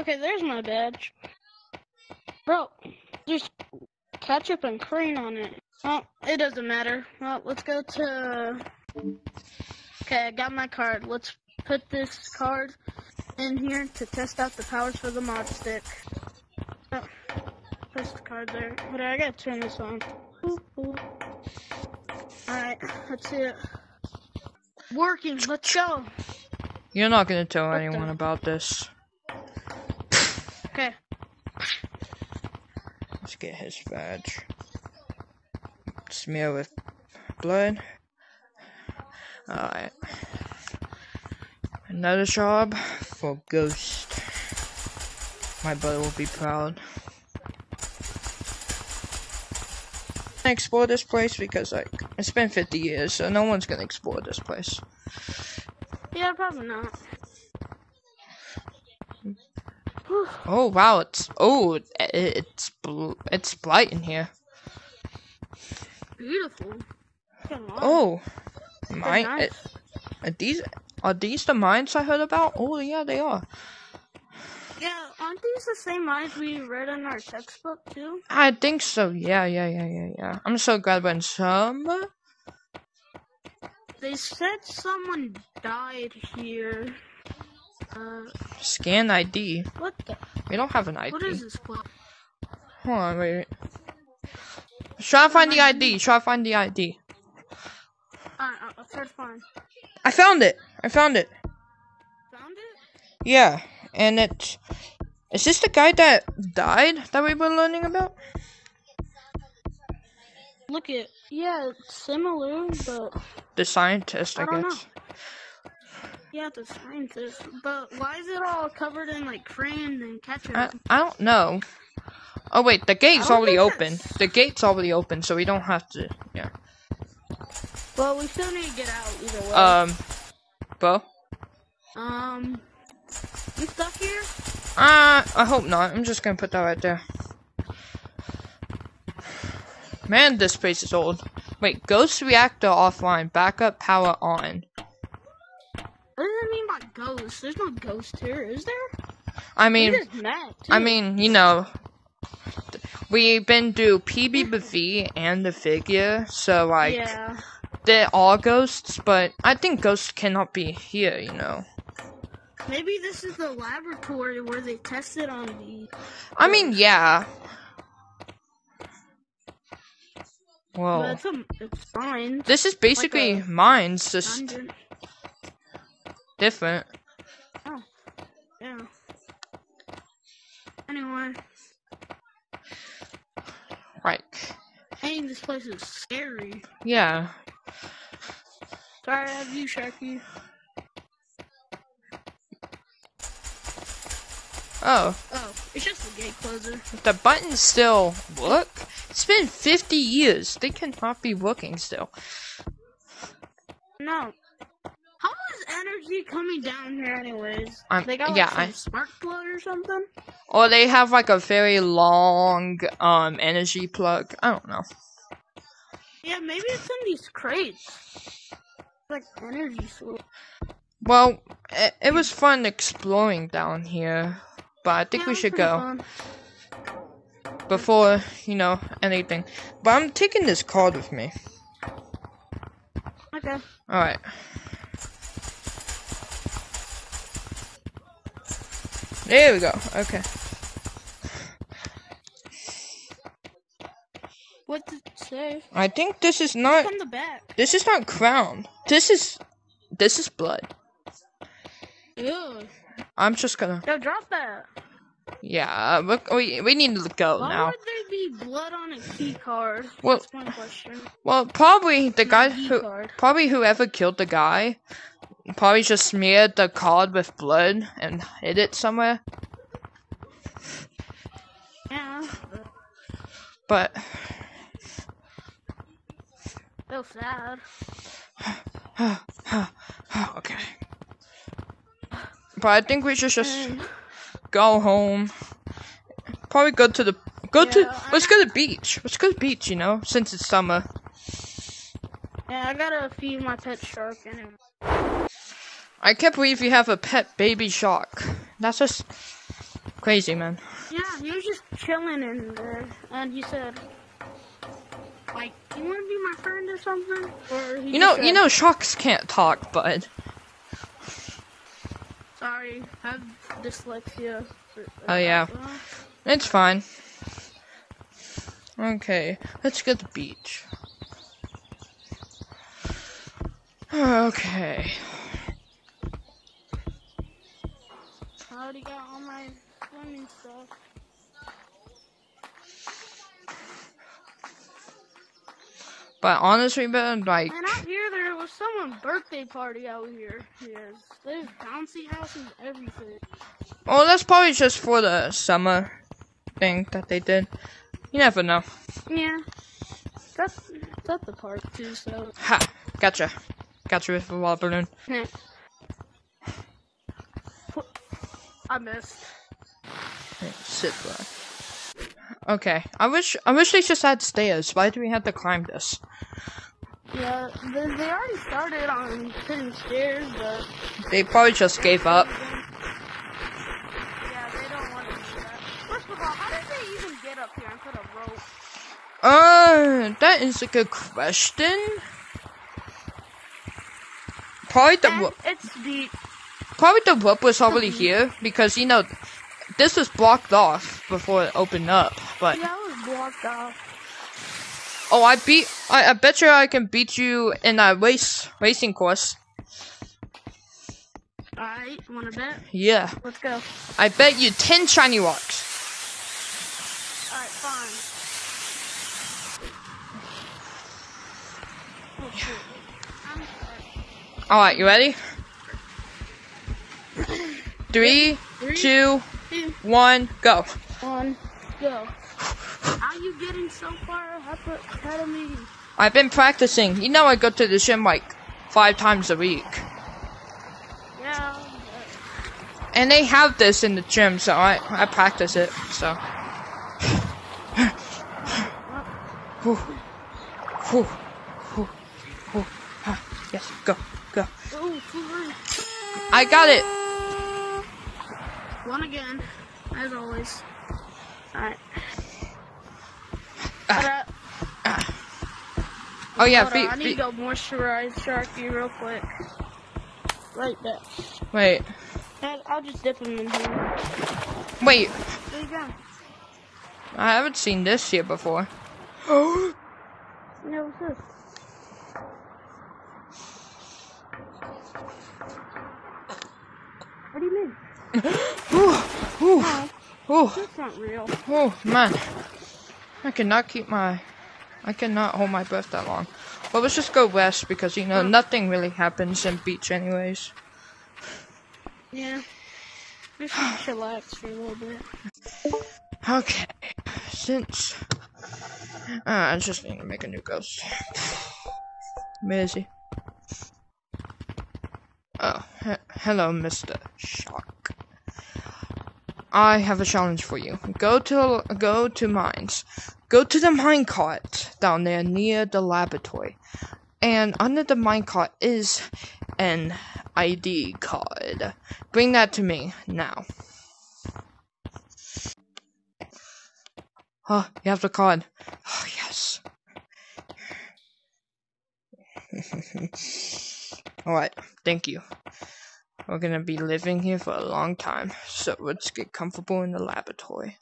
Okay, there's my badge. Bro, there's ketchup and cream on it. Well, it doesn't matter. Well, let's go to. Okay, I got my card. Let's put this card in here to test out the powers for the mod stick. Oh, press the card there. But I gotta turn this on. Alright, let's see it. Working, let's go. You're not gonna tell What anyone the- about this. Okay. Let's get his badge. Smear with blood. Alright. Another job for Ghost. My brother will be proud. I explore this place because like it's been 50 years, so no one's gonna explore this place. Yeah, probably not. Oh wow, it's oh it's it's bright in here. Beautiful. Oh, mine. nice. Are these are these the mines I heard about? Oh yeah, they are. Yeah, aren't these the same mines we read in our textbook too? I think so. Yeah, yeah, yeah, yeah, yeah. I'm so glad when some. They said someone died here. Uh, Scan ID. what the? We don't have an ID. What is this place? Hold on, wait. wait. Try to find the ID. Try to find the ID. Alright, I'll, I'll try to find. I found it. I found it. Found it? Yeah, and it's. Is this the guy that died that we were learning about? Look it. Yeah, it's similar, but The scientist, I, I guess. Yeah, the scientist. But why is it all covered in like cream and ketchup? I, I don't know. Oh wait, the gate's already open. that's- The gate's already open, so we don't have to. Yeah. well, we still need to get out either way. Um, Bo. um, you stuck here? Uh, I hope not. I'm just gonna put that right there. Man, this place is old. Wait, ghost reactor offline, backup power on. What does it mean by ghost? There's no ghost here, is there? I mean. I mean, you know, we've been through PBV and the figure, so like yeah. they're all ghosts, but I think ghosts cannot be here. You know. Maybe this is the laboratory where they tested on the. I mean, yeah. Whoa. But it's, a, it's fine. This is basically a mines, just Dungeon. Different. Oh. Yeah. Anyway, Right. hey, this place is scary. Yeah. Sorry to have you, Sharky. Oh, Oh, it's just the gate closer. the buttons still work? It's been 50 years. They cannot be working still. No. Energy coming down here, anyways? I'm- they got like yeah, some I- spark plug or something. Or they have like a very long um energy plug. I don't know. Yeah, maybe it's in these crates. Like energy source. Well, it, it was fun exploring down here, but I think Yeah, we should go fun. before, you know, anything. But I'm taking this card with me. Okay. Alright. There we go. Okay. What did it say? I think this is not On the back. this is not crown. This is this is blood. Ew. I'm just gonna Yo, drop that. Yeah, look we we need to go Why now. would there be blood on a key card? Well- That's my question. Well, probably the guy who card. probably whoever killed the guy probably just smeared the card with blood and hid it somewhere. Yeah. But So sad. okay. But I think we should just go home. Probably go to the go to Yeah, let's go to the beach. Let's go to the beach, you know, since it's summer. yeah, I gotta feed my pet shark anyway. I can't believe you have a pet baby shark. That's just Crazy, man. Yeah, he was just chilling in there, and he said, like, you want to be my friend or something? Or he You know, just you know, sharks can't talk, but Sorry, I have dyslexia. Oh, yeah. it's fine. Okay, let's go to the beach. Okay. I already got all my swimming stuff. But honestly, man, like, And out here, there was someone's birthday party out here. Yes, there's bouncy houses, everything. oh, that's probably just for the summer thing that they did. You never know. Yeah, that's that's the park too. So Ha! Gotcha. Gotcha with the water balloon. I missed. Sit there. Okay, I wish I wish they just had stairs. Why do we have to climb this? Yeah, they, they already started on putting stairs, but They probably just gave up. yeah, they don't want to do that. First of all, how did they even get up here and put a rope? Uh, that is a good question. Probably the And it's deep. probably the rope was already here because you know this was blocked off before it opened up. But Yeah, it was blocked off. oh, I beat. I, I bet you I can beat you in a race racing course. Alright, wanna bet? Yeah, Let's go. I bet you ten shiny rocks. Alright, fine. Oh, shit. I'm sorry. All right, you ready? Three, Three, two, one, go. one, go. How you getting so far ahead of me? I've been practicing. You know I go to the gym like five times a week. Yeah. And they have this in the gym, so I, I practice it, so. Whew. Whew. Whew. Whew. Ah, Yes, go, go. I got it. One again, as always. Alright. Ah. Uh, Oh yeah, hold on, feet, I need feet. to go moisturize Sharky real quick. Right there. Wait, I'll just dip him in here. wait. There you go. I haven't seen this here before. Yeah, what's this? What do you mean? Not real. oh man. I cannot keep my, I cannot hold my breath that long. Well, let's just go west because you know nothing really happens in beach anyways. Yeah. We should chillax for a little bit. Okay, since uh, I just need to make a new ghost. He? Oh, he- hello, Mister Shark. I have a challenge for you. Go to go to mines. Go to the minecart down there near the laboratory, and under the minecart is an ID card. Bring that to me now. Oh, you have the card. Oh, yes. Alright, thank you. We're gonna be living here for a long time, so let's get comfortable in the laboratory.